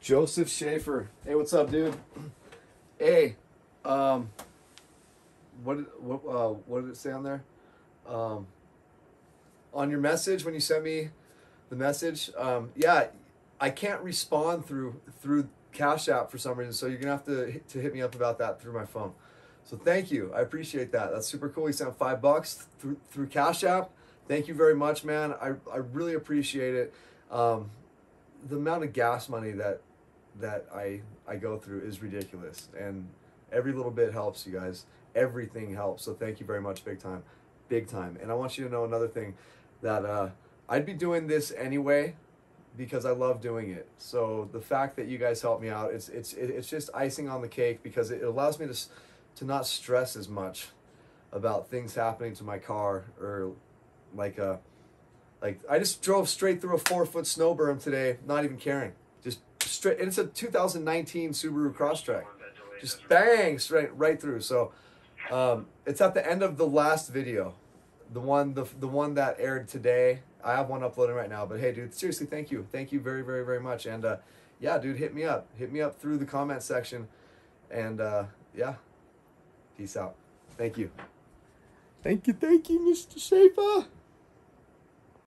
Josiah Schaffer. Hey, what's up, dude? Hey, um, what what uh, what did it say on there? Um, on your message when you sent me the message, um, yeah, I can't respond through through Cash App for some reason, so you're gonna have to to hit me up about that through my phone. So thank you, I appreciate that. That's super cool. You sent five bucks through through Cash App. Thank you very much, man. I I really appreciate it. Um, the amount of gas money that that I I go through is ridiculous, and every little bit helps, you guys. Everything helps. So thank you very much, big time, big time. And I want you to know another thing, that uh, I'd be doing this anyway, because I love doing it. So the fact that you guys help me out, it's it's it's just icing on the cake because it allows me to to not stress as much about things happening to my car or like uh like I just drove straight through a four foot snow berm today, not even caring. Straight. And it's a 2019 Subaru Crosstrek. Just bang straight right through. So um, it's at the end of the last video, the one the the one that aired today. I have one uploading right now. But hey, dude, seriously, thank you, thank you very very very much. And uh, yeah, dude, hit me up, hit me up through the comment section, and uh, yeah, peace out. Thank you. Thank you, thank you, Mr. Schaffer.